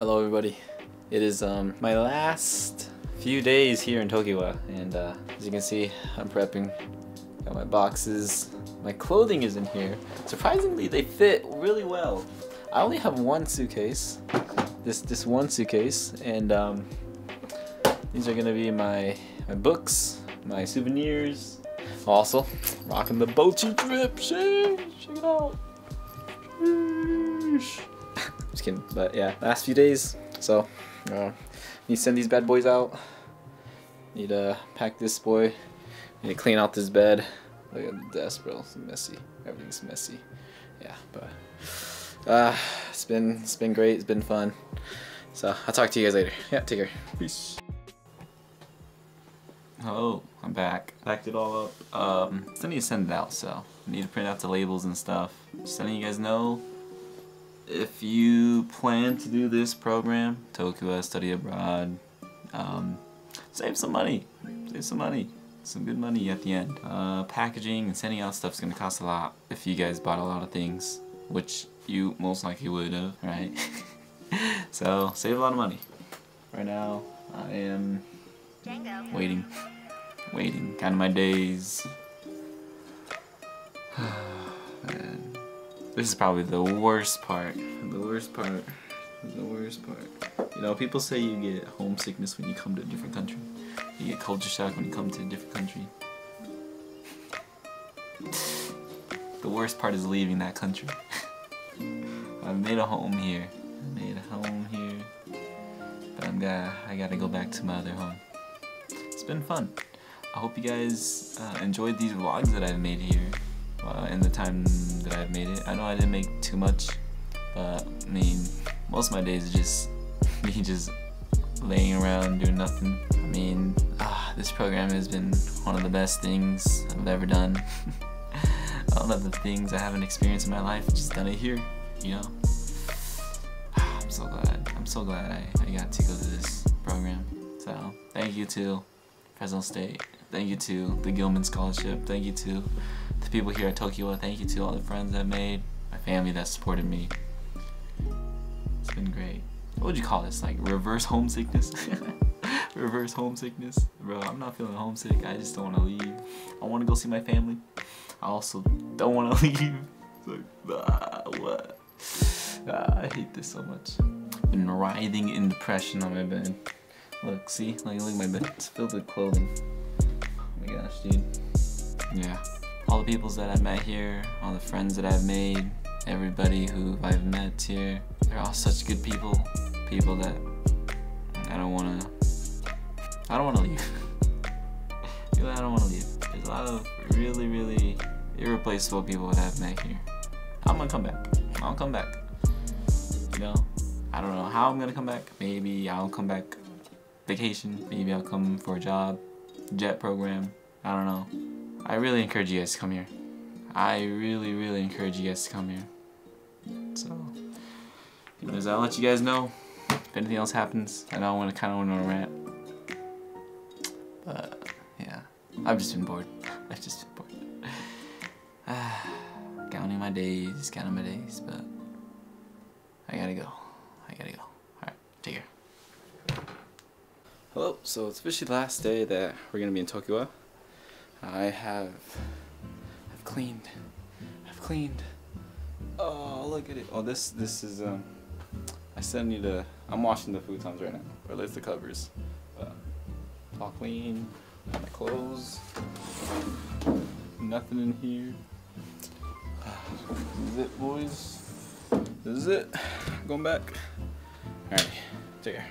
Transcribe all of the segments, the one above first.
Hello everybody. It is um, my last few days here in Tokiwa and uh, as you can see I'm prepping. Got my boxes. My clothing is in here. Surprisingly they fit really well. I only have one suitcase. This this one suitcase and um, these are gonna be my my books, my souvenirs. Also, rocking the Bocchi drip. Check it out. Just kidding. But yeah, last few days. So, uh, need to send these bad boys out. Need to pack this boy. Need to clean out this bed. Look at the desk, bro. It's messy. Everything's messy. Yeah, but uh, it's been it's been great. It's been fun. So I'll talk to you guys later. Yeah, take care. Peace. Oh, I'm back. Packed it all up. Um, still need to send it out, so I need to print out the labels and stuff. Just letting you guys know if you plan to do this program, Tokiwa Study Abroad, um, save some money. Save some money. Some good money at the end. Uh, packaging and sending out stuff is going to cost a lot if you guys bought a lot of things, which you most likely would have, right? so, save a lot of money. Right now, I am waiting. Waiting. Kind of my days. This is probably the worst part. The worst part. The worst part. You know, people say you get homesickness when you come to a different country. You get culture shock when you come to a different country. The worst part is leaving that country. I've made a home here. I made a home here. But I'm gonna, I gotta go back to my other home. It's been fun. I hope you guys uh, enjoyed these vlogs that I've made here uh, in the time that I've made it. I know I didn't make too much, but I mean, most of my days are just me just laying around doing nothing. I mean, ah, this program has been one of the best things I've ever done. All of the things I haven't experienced in my life, just done it here, you know. I'm so glad. I'm so glad I, I got to go to this program. So, thank you to Fresno State. Thank you to the Gilman Scholarship. Thank you to the people here at Tokiwa. Thank you to all the friends I've made, my family that supported me. It's been great. What would you call this? Like reverse homesickness? reverse homesickness? Bro, I'm not feeling homesick. I just don't want to leave. I want to go see my family. I also don't want to leave. It's like, ah, what? Ah, I hate this so much. Been writhing in depression on my bed. Look, see? Like, look at my bed. It's filled with clothing. My gosh, dude. Yeah all the peoples that I've met here, all the friends that I've made, everybody who I've met here. They're all such good people. People that I don't wanna I don't wanna leave. people I don't wanna leave. There's a lot of really, really irreplaceable people that I've met here. I'm gonna come back. I'll come back. You know? I don't know how I'm gonna come back. Maybe I'll come back vacation. Maybe I'll come for a job, JET program. I don't know. I really encourage you guys to come here. I really, really encourage you guys to come here. So, anyways, I'll let you guys know if anything else happens. I know I want to kind of want to rant, but yeah, I've just been bored. I've just been bored. counting my days, counting my days, but I gotta go. I gotta go. Alright, take care. Hello, so it's officially the last day that we're gonna be in Tokiwa. I have I've cleaned. I've cleaned. Oh, look at it. Oh, this this is um. I still need to. I'm washing the futons right now, or at least the covers. But all clean. my clothes. Nothing in here. This is it, boys. This is it. Going back. Alright, take care.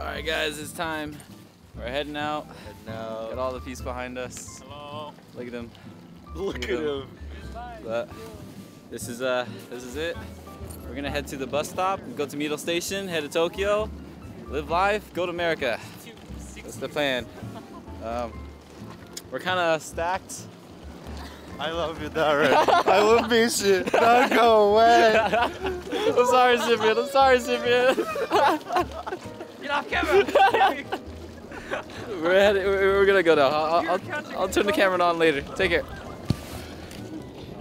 Alright, guys, it's time. We're heading out. Heading out. Got all the peace behind us. Hello. Look at him. Look, Look at, him. him. But this is uh this is it. We're gonna head to the bus stop, go to Mito Station, head to Tokyo, live life, go to America. That's the plan. Um, we're kind of stacked. I love you, Daren. I will miss you. Don't go away. I'm sorry, Cyprian. I'm sorry, Cyprian. Get off camera. we're, headed, we're gonna go now. I'll, I'll, I'll turn the camera on later. Take care.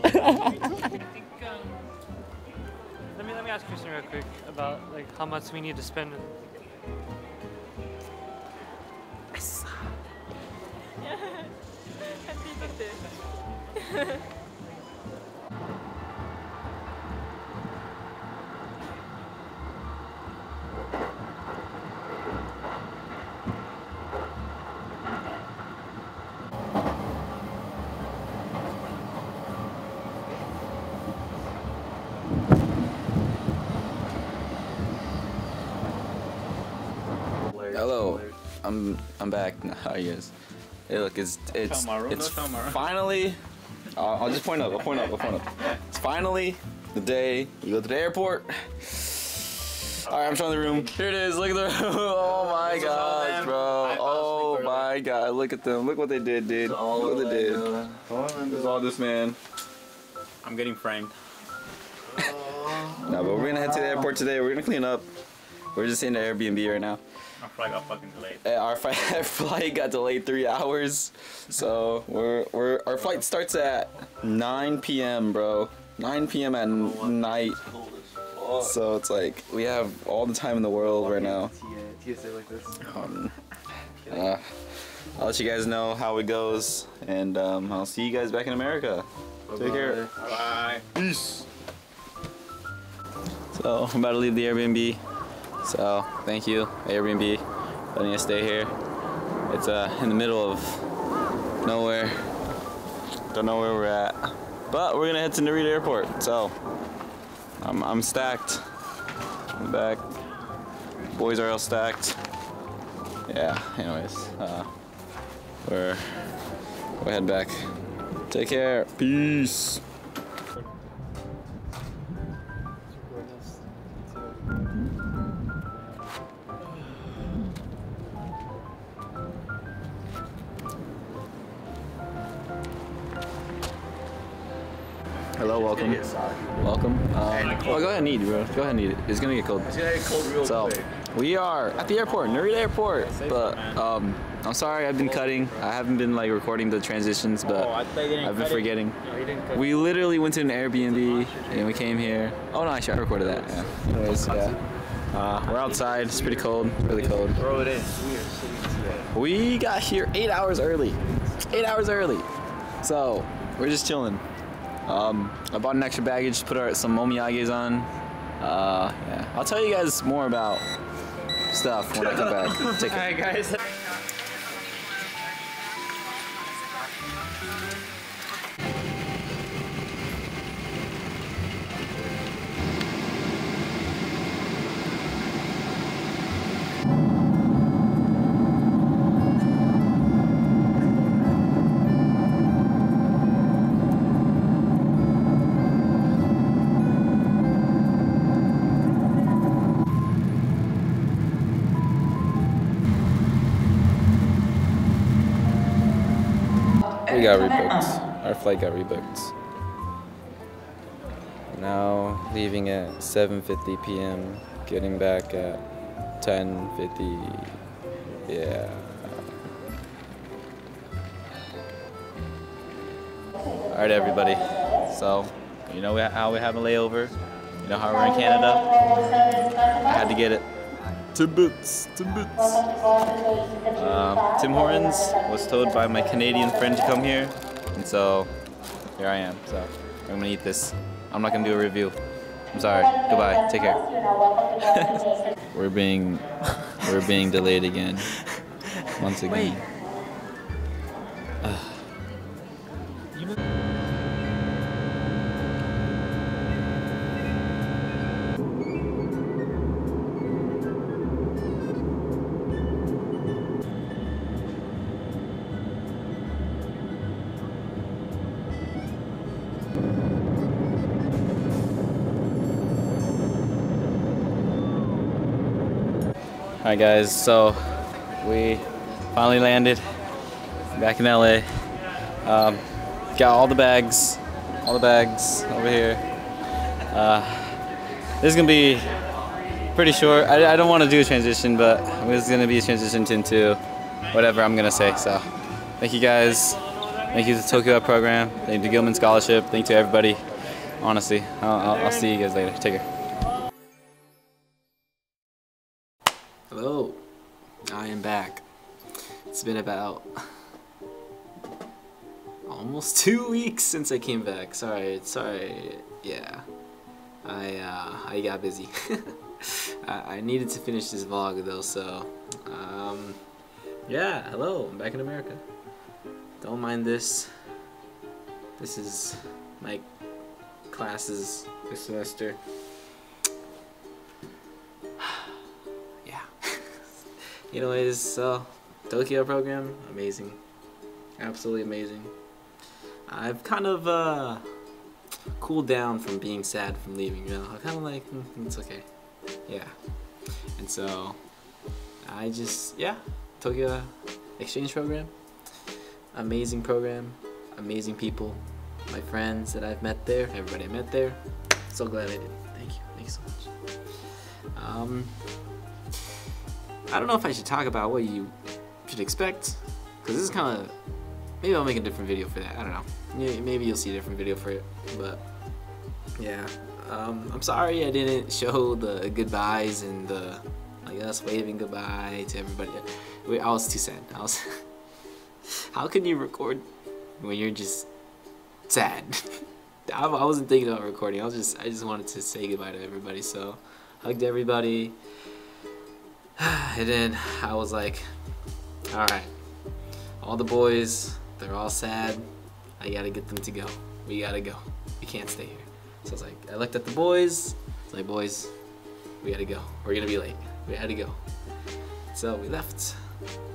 let me, let me me ask Christian real quick about like how much we need to spend. Hello, I'm I'm back. How are you guys? Hey, look, it's it's it's finally. Uh, I'll just point up. I'll point up. I'll point up. It's finally the day we go to the airport. All right, I'm showing the room. Here it is. Look at the room. Oh my gosh, bro. Oh my god. Look at them. Look what they did, dude. Look what they did. There's all this man. I'm getting framed. No, but we're gonna head to the airport today. We're gonna clean up. We're just in the Airbnb right now. My flight got fucking delayed. Uh, Our fi- flight got delayed three hours, so we're we're our flight starts at 9 p.m. bro. 9 p.m. at night. So it's like we have all the time in the world right now. Um, uh, I'll let you guys know how it goes, and um, I'll see you guys back in America. Take care. Bye. Peace. So I'm about to leave the Airbnb. So thank you, Airbnb, letting us stay here. It's uh, in the middle of nowhere. Don't know where we're at, but we're gonna head to Narita Airport. So I'm I'm stacked. I'm back. Boys are all stacked. Yeah. Anyways, uh, we're we'll head back. Take care. Peace. Hello, welcome. Welcome. Um, oh, go ahead and eat, bro. Go ahead and eat it. It's gonna get cold. It's gonna get cold real So, quick. we are at the airport, Narita Airport. But um, I'm sorry, I've been cutting. I haven't been like recording the transitions, but Oh, I thought you didn't I've been forgetting. No, you didn't cut We literally went to an Airbnb and we came here. Oh no, actually I recorded that. Yeah. Anyways, yeah. Uh, we're outside. It's pretty cold. Really cold. Throw it in. We got here eight hours early. Eight hours early. So we're just chilling. Um, I bought an extra baggage, to put our, some momiyages on. Uh, yeah. I'll tell you guys more about stuff when I come back. Take care. Alright, guys. We got rebooked. Our flight got rebooked. Now leaving at 7:50 p.m. Getting back at 10:50. Yeah. All right, everybody. So, you know how we have a layover. You know how we're in Canada. I had to get it. Timbits. Tim Boots. Um, Tim Hortons was told by my Canadian friend to come here, and so here I am. So I'm gonna eat this. I'm not gonna do a review. I'm sorry. Goodbye. Take care. we're being we're being delayed again. Once again. Alright guys, so we finally landed back in LA. Um, got all the bags, all the bags over here. Uh, this is gonna be pretty short. I, I don't want to do a transition, but this is gonna be a transition into whatever I'm gonna say. So, thank you guys. Thank you to the Tokiwa program. Thank you to Gilman Scholarship. Thank you to everybody. Honestly, I'll, I'll, I'll see you guys later. Take care. Back. It's been about almost two weeks since I came back. Sorry, sorry. Yeah, I uh, I got busy. I, I needed to finish this vlog though, so um, yeah. Hello, I'm back in America. Don't mind this. This is my classes this semester. Anyways, so Tokiwa program, amazing. Absolutely amazing. I've kind of uh, cooled down from being sad from leaving, you know. I'm kind of like, mm, it's okay. Yeah. And so, I just, yeah, Tokiwa exchange program. Amazing program, amazing people, my friends that I've met there, everybody I met there. So glad I did. Thank you. Thank you so much. Um, I don't know if I should talk about what you should expect, because this is kind of. Maybe I'll make a different video for that. I don't know. Maybe you'll see a different video for it. But yeah, um, I'm sorry I didn't show the goodbyes and the like us waving goodbye to everybody. Wait, I was too sad. I was. How can you record when you're just sad? I I wasn't thinking about recording. I was just I just wanted to say goodbye to everybody. So hugged everybody, and then I was like, all right, all the boys, they're all sad. I gotta get them to go. We gotta go. We can't stay here. So I was like, I looked at the boys. I like, boys, we gotta go. We're gonna be late. We had to go. So we left,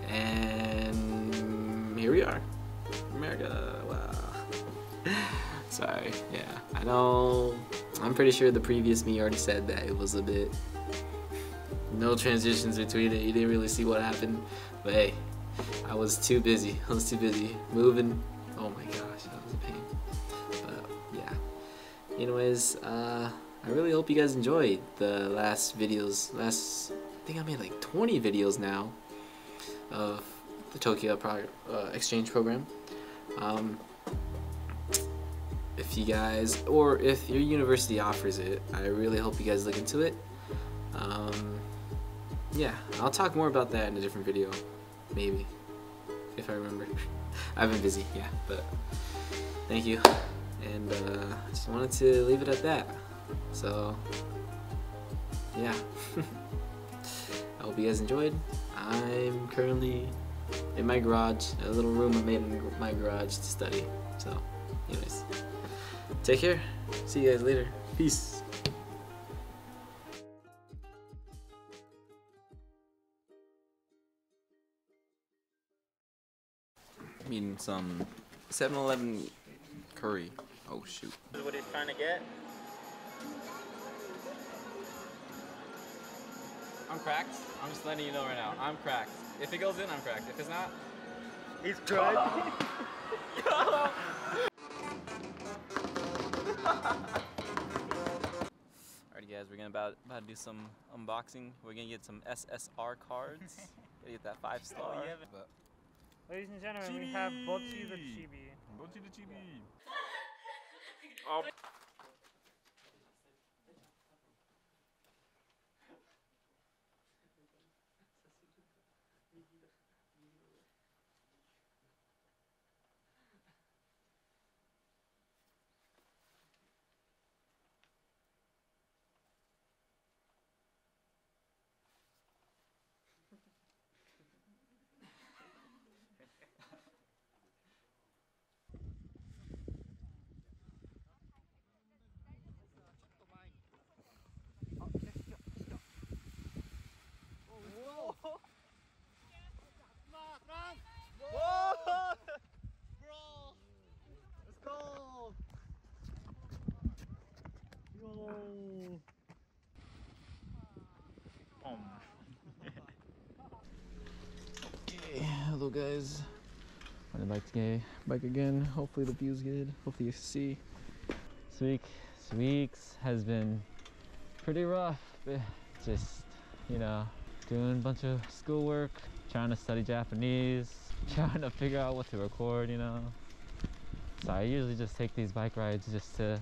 and here we are, America. Wow. Sorry. Yeah, I know. I'm pretty sure the previous me already said that it was a bit no transitions between it. You didn't really see what happened, but hey, I was too busy. I was too busy moving. Oh my gosh, that was a pain. But yeah. Anyways, uh, I really hope you guys enjoyed the last videos. Last, I think I made like 20 videos now of the Tokiwa pro- uh, exchange program. Um, if you guys, or if your university offers it, I really hope you guys look into it. Um, yeah, I'll talk more about that in a different video, maybe, if I remember. I've been busy, yeah, but thank you. And uh, just wanted to leave it at that. So, yeah. I hope you guys enjoyed. I'm currently in my garage, a little room I made in my garage to study. So, anyways, take care. See you guys later. Peace. Eating some 7-Eleven curry. Oh shoot. This is what he's trying to get. I'm cracked. I'm just letting you know right now. I'm cracked. If it goes in, I'm cracked. If it's not, He's crying. Alrighty guys, we're gonna about, about to do some unboxing. We're gonna get some SSR cards. Gotta get that five star. Oh, but Ladies and gentlemen, we have Bocchi the Chibi. Okay, On the bike today, bike again. Hopefully the view's good. Hopefully you see. this week, this week's has been pretty rough. Just, you know, doing a bunch of schoolwork, trying to study Japanese, trying to figure out what to record, you know. So I usually just take these bike rides just to,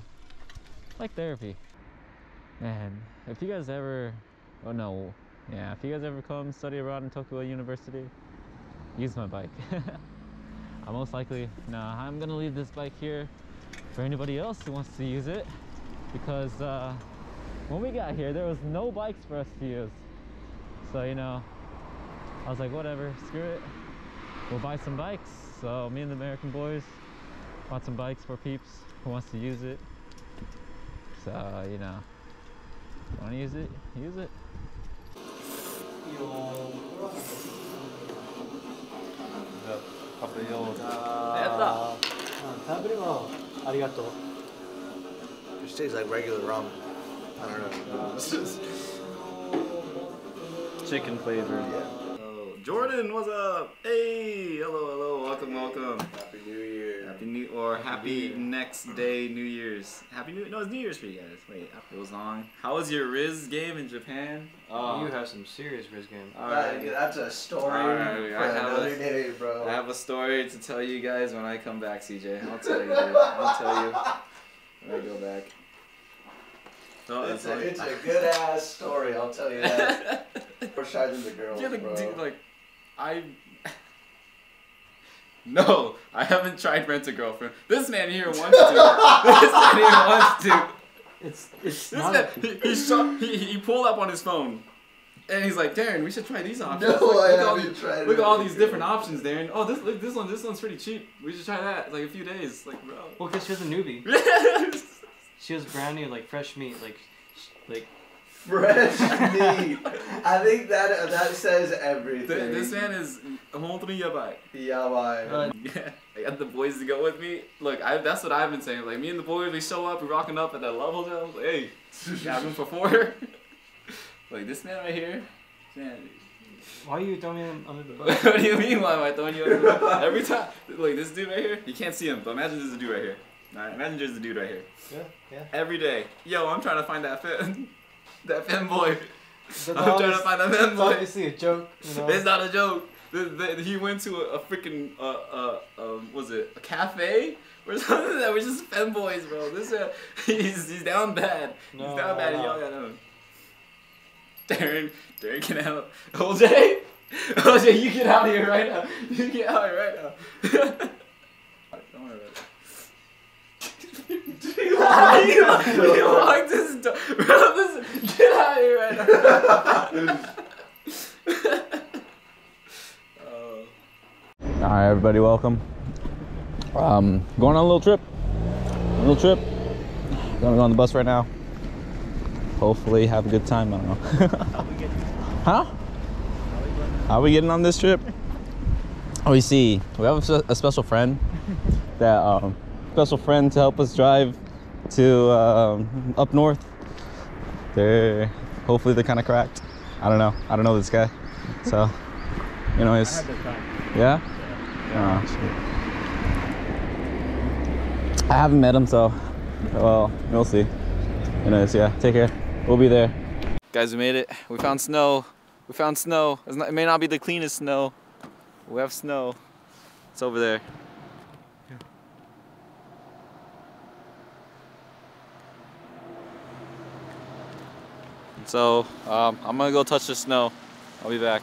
like therapy. Man, if you guys ever, oh no, yeah, if you guys ever come study abroad in Tokiwa University, use my bike. I most likely, no, I'm gonna leave this bike here for anybody else who wants to use it because uh, when we got here, there was no bikes for us to use. So, you know, I was like, whatever, screw it. We'll buy some bikes. So me and the American boys bought some bikes for peeps who wants to use it. So, you know, want to use it, use it. 食べようや食べればありがとう。 Just tastes like regular ramen. I don't know. It's just- chicken flavor Oh, Jordan, what's up? Hey, hello, hello, welcome, welcome. Happy New Year. Happy New or happy next mm-hmm. day New Year's. Happy New No, it's New Year's for you guys. Wait, it was long. How was your Riz game in Japan? Oh, You uh, have some serious Riz game. all That- right. that's a story Alright, for I have another a- day, bro. I have a story to tell you guys when I come back, CJ. I'll tell you, dude. I'll tell you when I go back. No, it's, a, like- it's a good ass story, I'll tell you that. More shy than the girls, Yeah, like, bro. dude, like, I. No, I haven't tried rent a girlfriend. This man here wants to. this man here wants to. It's it's This not. man, he, he, shot, he, he pulled up on his phone. And he's like, Daren, we should try these options. No, look, I look, at all, haven't these- tried look at it. all these different options, Daren. Oh, this look, this one, this one's pretty cheap. We should try that. Like a few days, like bro. Well, because she was a newbie. She was brand new, like fresh meat, like sh- like. Fresh meat. I think that that says everything. Th- this man is holding your bike. Yeah, why? Uh, Yeah, I got the boys to go with me. Look, I, that's what I've been saying. Like me and the boys, we show up, we rocking up at that level. Now. Like, hey, got room for four. like this man right here, man. Why are you throwing me under the bus? what do you mean? Why am I throwing you? Under the bus? Every time, like this dude right here, you can't see him, but imagine there's a dude right here. Alright, imagine there's a dude right here. Yeah, yeah. Every day, yo, I'm trying to find that fin, that fin boy. That's I'm trying to find that fin It's obviously a joke, you know. It's not a joke. The, the, he went to a, a freaking uh uh um was it a cafe or something that was just femboys, bro. This uh, he's he's down bad. No, he's down bad. no. y'all got him. Daren, Daren, get out. OJ, OJ, you get out of here right now. You get out of here right now. Don't worry about it. He locked, he locked his door. Bro, this, get out of here right now. Oh. All right, everybody, welcome. Um, going on a little trip. A little trip. Gonna go on the bus right now. Hopefully, have a good time. I don't know. huh? How are we getting on this trip? Oh, we see. We have a, a special friend. That um, special friend to help us drive to um, up north. They're hopefully they're kind of cracked. I don't know. I don't know this guy. So, anyways. Yeah? Oh, shit. I haven't met him, so well, we'll see. You Anyways, yeah, take care. We'll be there. Guys, we made it. We found snow. We found snow. Not, it may not be the cleanest snow. We have snow. It's over there. So, um, I'm gonna go touch the snow. I'll be back.